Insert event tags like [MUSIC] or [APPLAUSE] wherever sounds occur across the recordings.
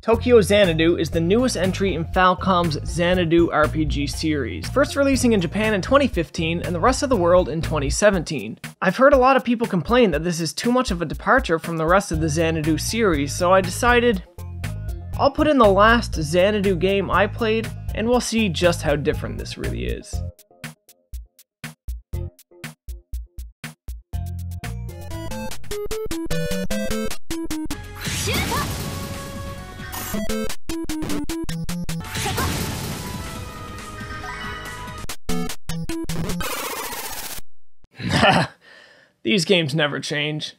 Tokyo Xanadu is the newest entry in Falcom's Xanadu RPG series, first releasing in Japan in 2015 and the rest of the world in 2017. I've heard a lot of people complain that this is too much of a departure from the rest of the Xanadu series, so I decided I'll put in the last Xanadu game I played and we'll see just how different this really is. [LAUGHS] These games never change.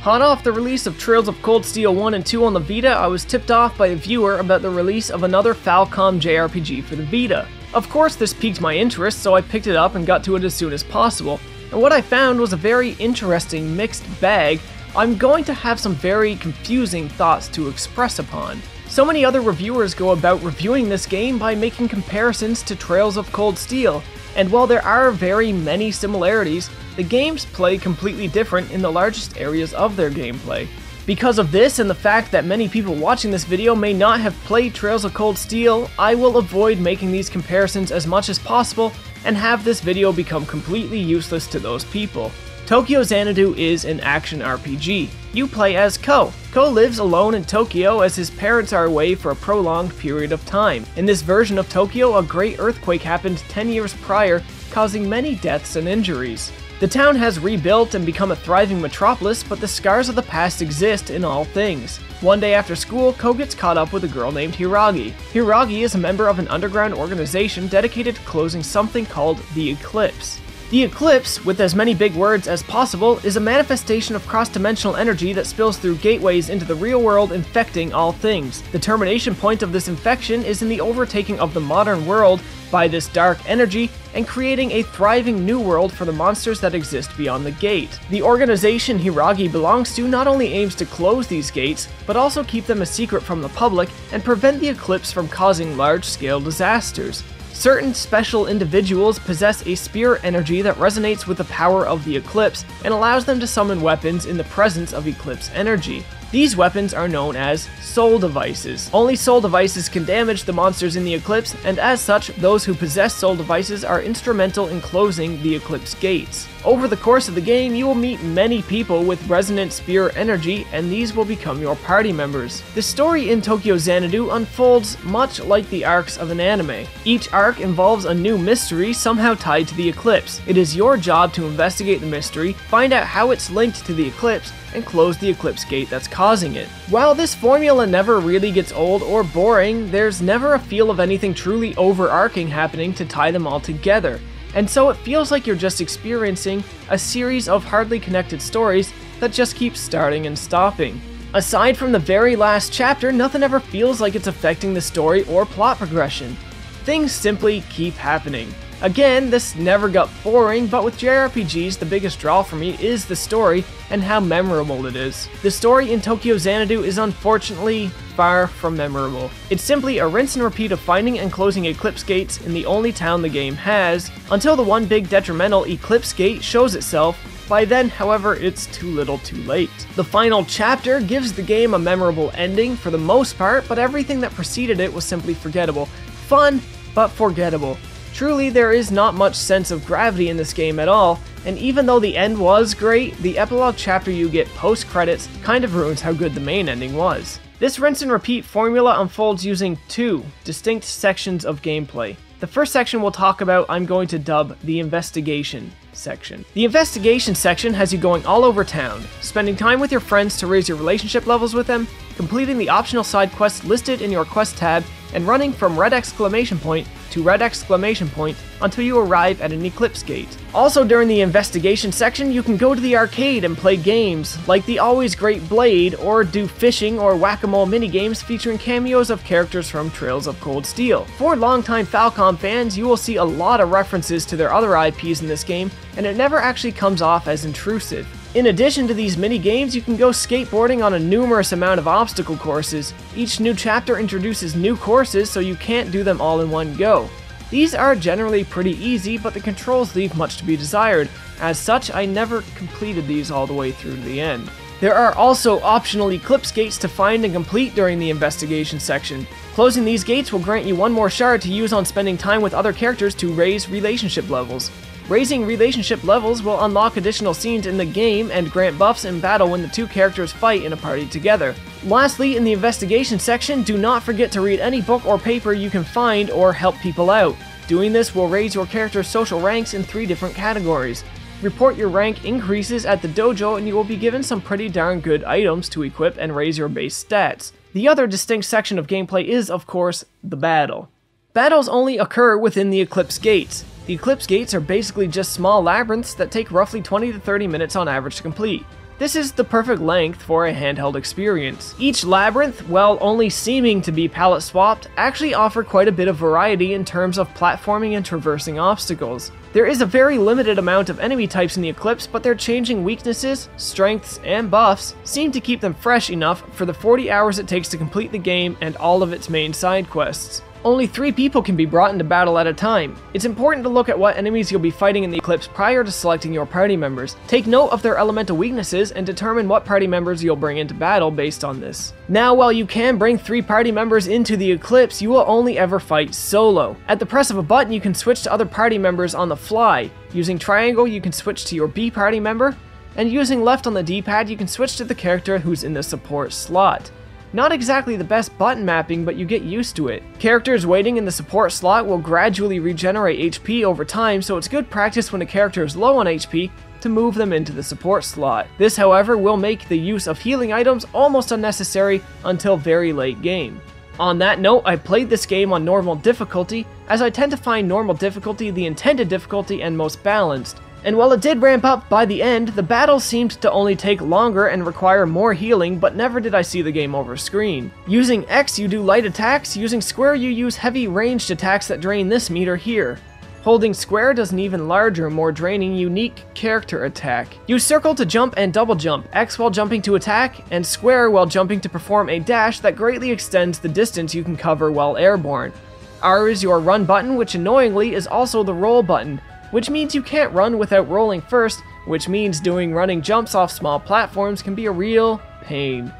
Hot off the release of Trails of Cold Steel 1 and 2 on the Vita, I was tipped off by a viewer about the release of another Falcom JRPG for the Vita. Of course, this piqued my interest, so I picked it up and got to it as soon as possible. And what I found was a very interesting mixed bag. I'm going to have some very confusing thoughts to express upon. So many other reviewers go about reviewing this game by making comparisons to Trails of Cold Steel, and while there are very many similarities, the games play completely different in the largest areas of their gameplay. Because of this and the fact that many people watching this video may not have played Trails of Cold Steel, I will avoid making these comparisons as much as possible and have this video become completely useless to those people. Tokyo Xanadu is an action RPG. You play as Ko. Ko lives alone in Tokyo as his parents are away for a prolonged period of time. In this version of Tokyo, a great earthquake happened 10 years prior, causing many deaths and injuries. The town has rebuilt and become a thriving metropolis, but the scars of the past exist in all things. One day after school, Ko gets caught up with a girl named Hiragi. Hiragi is a member of an underground organization dedicated to closing something called the Eclipse. The eclipse, with as many big words as possible, is a manifestation of cross-dimensional energy that spills through gateways into the real world, infecting all things. The termination point of this infection is in the overtaking of the modern world by this dark energy and creating a thriving new world for the monsters that exist beyond the gate. The organization Hiragi belongs to not only aims to close these gates, but also keep them a secret from the public and prevent the eclipse from causing large-scale disasters. Certain special individuals possess a spirit energy that resonates with the power of the Eclipse and allows them to summon weapons in the presence of Eclipse energy. These weapons are known as soul devices. Only soul devices can damage the monsters in the Eclipse, and as such, those who possess soul devices are instrumental in closing the Eclipse gates. Over the course of the game, you will meet many people with resonant spear energy, and these will become your party members. The story in Tokyo Xanadu unfolds much like the arcs of an anime. Each arc involves a new mystery somehow tied to the Eclipse. It is your job to investigate the mystery, find out how it's linked to the Eclipse, and close the Eclipse gate that's causing it. While this formula never really gets old or boring, there's never a feel of anything truly overarching happening to tie them all together. And so it feels like you're just experiencing a series of hardly connected stories that just keep starting and stopping. Aside from the very last chapter, nothing ever feels like it's affecting the story or plot progression. Things simply keep happening. Again, this never got boring, but with JRPGs, the biggest draw for me is the story and how memorable it is. The story in Tokyo Xanadu is unfortunately far from memorable. It's simply a rinse and repeat of finding and closing Eclipse gates in the only town the game has, until the one big detrimental Eclipse gate shows itself by then, however, it's too little too late. The final chapter gives the game a memorable ending for the most part, but everything that preceded it was simply forgettable. Fun, but forgettable. Truly, there is not much sense of gravity in this game at all, and even though the end was great, the epilogue chapter you get post-credits kind of ruins how good the main ending was. This rinse and repeat formula unfolds using two distinct sections of gameplay. The first section we'll talk about I'm going to dub the investigation section. The investigation section has you going all over town, spending time with your friends to raise your relationship levels with them, completing the optional side quests listed in your quest tab, and running from red exclamation point to red exclamation point until you arrive at an eclipse gate. Also during the investigation section, you can go to the arcade and play games like the always great Blade or do fishing or whack-a-mole minigames featuring cameos of characters from Trails of Cold Steel. For longtime Falcom fans, you will see a lot of references to their other IPs in this game, and it never actually comes off as intrusive. In addition to these mini games, you can go skateboarding on a numerous amount of obstacle courses. Each new chapter introduces new courses, so you can't do them all in one go. These are generally pretty easy, but the controls leave much to be desired. As such, I never completed these all the way through to the end. There are also optional Eclipse gates to find and complete during the investigation section. Closing these gates will grant you one more shard to use on spending time with other characters to raise relationship levels. Raising relationship levels will unlock additional scenes in the game and grant buffs in battle when the two characters fight in a party together. Lastly, in the investigation section, do not forget to read any book or paper you can find or help people out. Doing this will raise your character's social ranks in three different categories. Report your rank increases at the dojo and you will be given some pretty darn good items to equip and raise your base stats. The other distinct section of gameplay is, of course, the battle. Battles only occur within the Eclipse Gates. The Eclipse Gates are basically just small labyrinths that take roughly 20 to 30 minutes on average to complete. This is the perfect length for a handheld experience. Each labyrinth, while only seeming to be palette swapped, actually offer quite a bit of variety in terms of platforming and traversing obstacles. There is a very limited amount of enemy types in the Eclipse, but their changing weaknesses, strengths, and buffs seem to keep them fresh enough for the 40 hours it takes to complete the game and all of its main side quests. Only three people can be brought into battle at a time. It's important to look at what enemies you'll be fighting in the Eclipse prior to selecting your party members. Take note of their elemental weaknesses and determine what party members you'll bring into battle based on this. Now, while you can bring three party members into the Eclipse, you will only ever fight solo. At the press of a button, you can switch to other party members on the fly. Using triangle, you can switch to your B party member, and using left on the D-pad, you can switch to the character who's in the support slot. Not exactly the best button mapping, but you get used to it. Characters waiting in the support slot will gradually regenerate HP over time, so it's good practice when a character is low on HP to move them into the support slot. This, however, will make the use of healing items almost unnecessary until very late game. On that note, I played this game on normal difficulty, as I tend to find normal difficulty the intended difficulty and most balanced, and while it did ramp up by the end, the battle seemed to only take longer and require more healing, but never did I see the game over screen. Using X you do light attacks, using square you use heavy ranged attacks that drain this meter here. Holding square does an even larger, more draining, unique character attack. Use circle to jump and double jump, X while jumping to attack, and square while jumping to perform a dash that greatly extends the distance you can cover while airborne. R is your run button, which annoyingly is also the roll button which means you can't run without rolling first, which means doing running jumps off small platforms can be a real pain.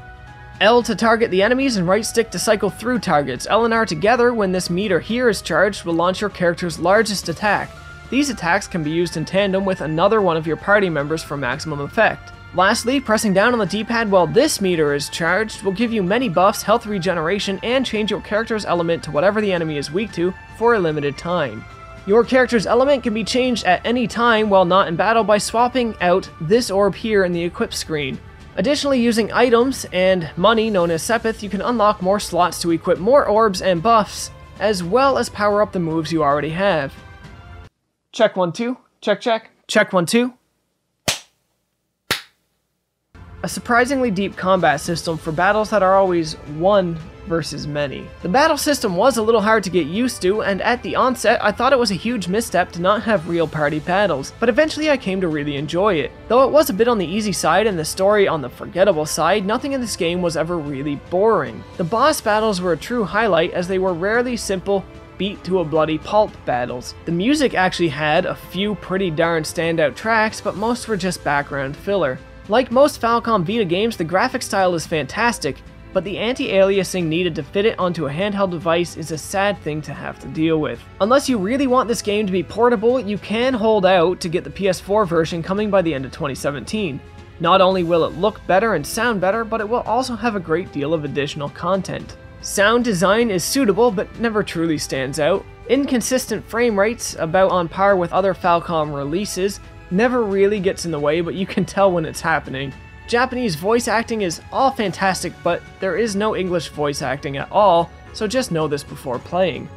L to target the enemies and right stick to cycle through targets. L and R together, when this meter here is charged, will launch your character's largest attack. These attacks can be used in tandem with another one of your party members for maximum effect. Lastly, pressing down on the D-pad while this meter is charged will give you many buffs, health regeneration, and change your character's element to whatever the enemy is weak to for a limited time. Your character's element can be changed at any time while not in battle by swapping out this orb here in the equip screen. Additionally, using items and money known as Sepith, you can unlock more slots to equip more orbs and buffs, as well as power up the moves you already have. Check one, two. Check, check. Check one, two. A surprisingly deep combat system for battles that are always one versus many. The battle system was a little hard to get used to, and at the onset, I thought it was a huge misstep to not have real party battles, but eventually I came to really enjoy it. Though it was a bit on the easy side and the story on the forgettable side, nothing in this game was ever really boring. The boss battles were a true highlight as they were rarely simple, beat to a bloody pulp battles. The music actually had a few pretty darn standout tracks, but most were just background filler. Like most Falcom Vita games, the graphic style is fantastic, but the anti-aliasing needed to fit it onto a handheld device is a sad thing to have to deal with. Unless you really want this game to be portable, you can hold out to get the PS4 version coming by the end of 2017. Not only will it look better and sound better, but it will also have a great deal of additional content. Sound design is suitable, but never truly stands out. Inconsistent frame rates, about on par with other Falcom releases, never really gets in the way, but you can tell when it's happening. Japanese voice acting is all fantastic, but there is no English voice acting at all, so just know this before playing.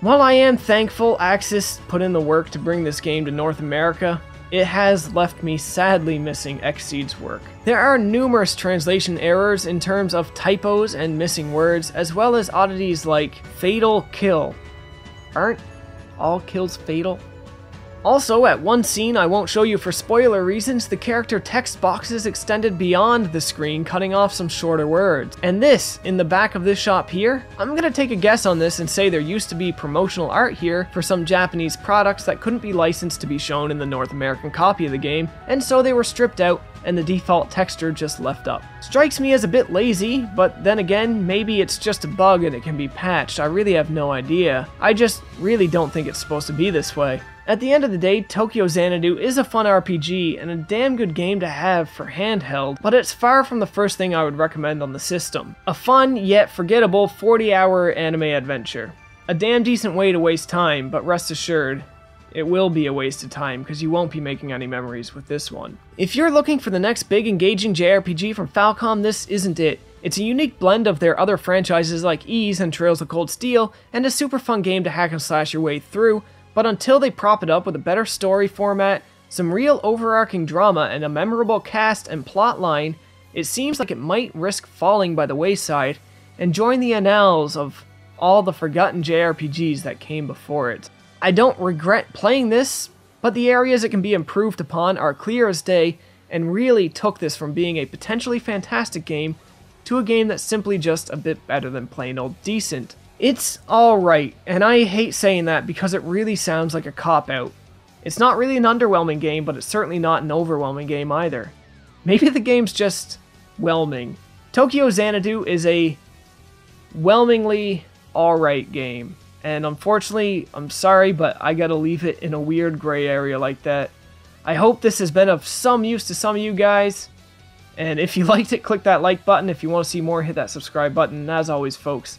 While I am thankful Aksys put in the work to bring this game to North America, it has left me sadly missing Xseed's work. There are numerous translation errors in terms of typos and missing words, as well as oddities like fatal kill. Aren't all kills fatal? Also, at one scene I won't show you for spoiler reasons, the character text boxes extended beyond the screen, cutting off some shorter words. And this, in the back of this shop here, I'm gonna take a guess on this and say there used to be promotional art here for some Japanese products that couldn't be licensed to be shown in the North American copy of the game, and so they were stripped out and the default texture just left up. Strikes me as a bit lazy, but then again, maybe it's just a bug and it can be patched, I really have no idea. I just really don't think it's supposed to be this way. At the end of the day, Tokyo Xanadu is a fun RPG and a damn good game to have for handheld, but it's far from the first thing I would recommend on the system. A fun, yet forgettable 40 hour anime adventure. A damn decent way to waste time, but rest assured, it will be a waste of time because you won't be making any memories with this one. If you're looking for the next big engaging JRPG from Falcom, this isn't it. It's a unique blend of their other franchises like Ys and Trails of Cold Steel, and a super fun game to hack and slash your way through, but until they prop it up with a better story format, some real overarching drama, and a memorable cast and plot line, it seems like it might risk falling by the wayside and join the annals of all the forgotten JRPGs that came before it. I don't regret playing this, but the areas it can be improved upon are clear as day and really took this from being a potentially fantastic game to a game that's simply just a bit better than plain old decent. It's alright, and I hate saying that because it really sounds like a cop out. It's not really an underwhelming game, but it's certainly not an overwhelming game either. Maybe the game's just whelming. Tokyo Xanadu is a whelmingly alright game. And unfortunately, I'm sorry, but I gotta leave it in a weird gray area like that. I hope this has been of some use to some of you guys. And if you [LAUGHS] liked it, click that like button. If you want to see more, hit that subscribe button. And as always, folks,